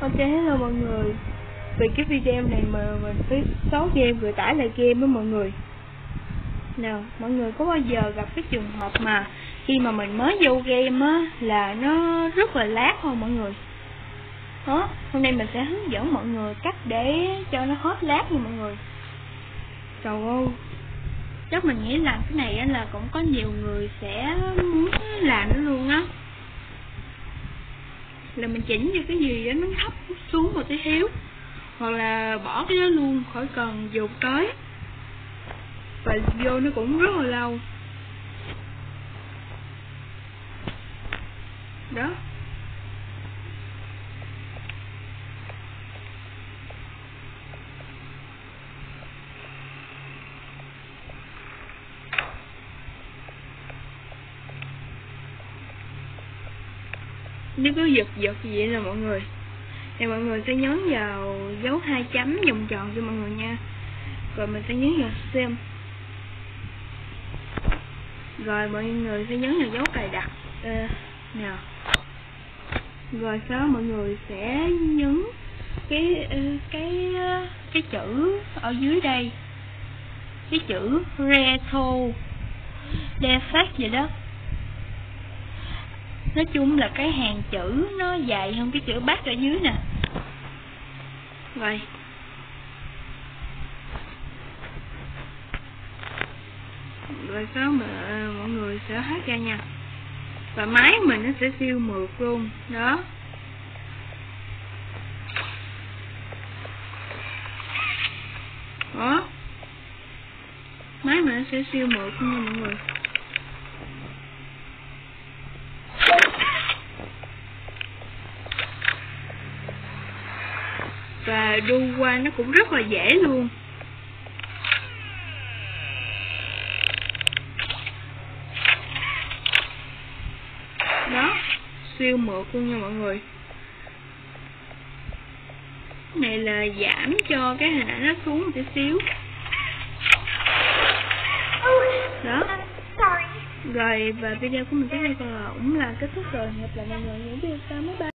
Ok, hello mọi người. Vì cái video này mà mình phải xóa game rồi tải lại game với mọi người. Nào, mọi người có bao giờ gặp cái trường hợp mà Khi mà mình mới vô game á Là nó rất là lát không mọi người? Đó Hôm nay mình sẽ hướng dẫn mọi người cách để cho nó hết lát nha mọi người. Trời ơi. Chắc mình nghĩ làm cái này là cũng có nhiều người sẽ muốn làm nó luôn á là mình chỉnh cho cái gì đó nó thấp xuống một tí xíu. Hoặc là bỏ cái đó luôn, khỏi cần dùng tới. Và vô nó cũng rất là lâu. Đó. Nó cứ giật giật gì vậy nè mọi người? Thì mọi người sẽ nhấn vào dấu hai chấm vòng tròn cho mọi người nha. Rồi mình sẽ nhấn vào xem. Rồi mọi người sẽ nhấn vào dấu cài đặt à, nào. Rồi sau đó mọi người sẽ nhấn cái ờ, cái ờ, cái chữ ở dưới đây. Cái chữ retro defect gì đó nói chung là cái hàng chữ nó dài hơn cái chữ bát ở dưới nè. Rồi. Rồi sau mà mọi người sẽ hát ra nha. Và máy mình nó sẽ siêu mượt luôn, đó. Đó. Máy mình nó sẽ siêu mượt nha mọi người. Và đu qua nó cũng rất là dễ luôn. Đó, siêu mượt luôn nha mọi người. Này là giảm cho cái hình ảnh nó xuống một tí xíu. Đó. Rồi, và video của mình tới đây là cũng là kết thúc rồi. Hẹn gặp lại mọi người những video sau. Mới bye.